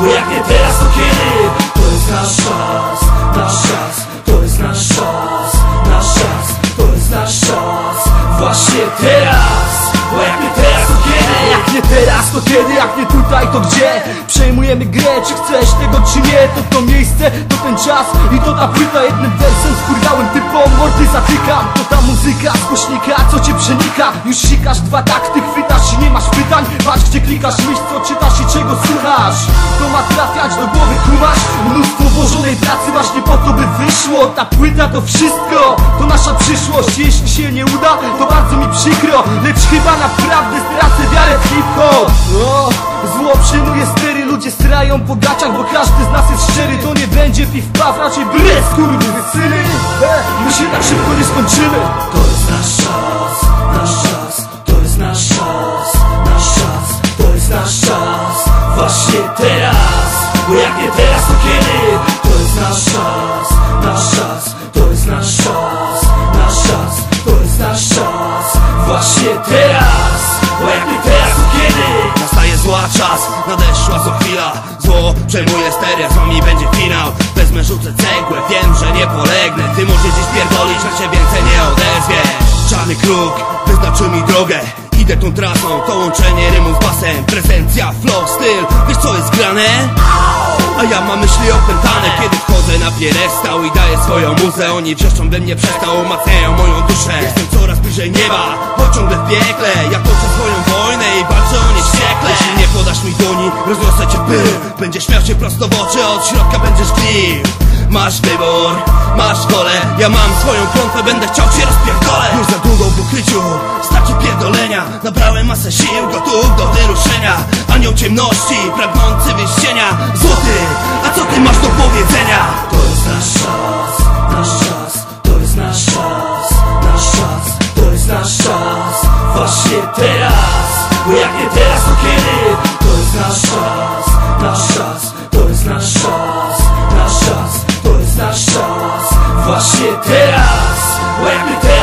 Bo jak nie teraz, to kiedy? To jest nasz czas, nasz czas To jest nasz czas, nasz czas To jest nasz czas Właśnie teraz Bo jak nie teraz, to kiedy? Jak nie teraz, to kiedy? Jak nie tutaj, to gdzie? Przejmujemy grę, czy chcesz tego, czy nie To to miejsce, to ten czas I to ta płyta jednym wersem Skurwiałem typom, mordy zatykam To ta muzyka z głośnika, co cię przenika Już sikasz dwa takty, chwytasz i nie masz pytań Patrz, gdzie klikasz, wyszło Ta płyta to wszystko, to nasza przyszłość Jeśli się nie uda, to bardzo mi przykro. Lecz chyba naprawdę stracę wiarę w hip-hop. Zło przyjmuje stery, ludzie strają po gaciach Bo każdy z nas jest szczery, to nie będzie piw-paw Raczej ble, skurwysyny e, My się tak szybko nie skończymy. To jest nasz czas, nasz czas, to jest nasz czas, nasz czas, to jest nasz czas, właśnie teraz, bo jak nie teraz to kiedy? To jest nasz czas, nasz czas, to jest nasz czas, nasz czas, to jest nasz czas, właśnie teraz, bo jak nie teraz to kiedy? Nastaje zła czas, nadeszła za chwila. Zło przejmuje steria, z wami będzie finał. Wezmę, rzucę cegłę, wiem, że nie polegnę. Ty możesz dziś pierdolić, na się więcej nie odezwie. Czarny kruk wyznaczył mi drogę. Idę tą trasą, to łączenie rymu z basem. Prezencja, flow, styl, wiesz co jest grane? A ja mam myśli opętane Kiedy wchodzę na pierestał i daję swoją muzę. Oni wrzeszczą we mnie przestał, umacniają moją duszę. Jestem coraz bliżej nieba, ciągle w piekle. Ja toczę swoją wojnę i walczę o nie wściekle. Jeśli nie podasz mi dłoni, rozniosę cię pył. Będziesz śmiał się prosto w oczy, od środka będziesz gnił Masz wybór, masz wolę. Ja mam swoją klątwę, będę chciał cię rozpierdolę. Już za długo w ukryciu, starczy pierdolenia. Nabrałem masę sił, gotów do wyruszenia. Anioł ciemności, pragnący wyjścienia. Złoty, a co ty masz do powiedzenia? To jest nasz czas, nasz czas To jest nasz czas, nasz czas To jest nasz czas, właśnie teraz Bo jak nie teraz, to kiedy? To jest nasz czas Let me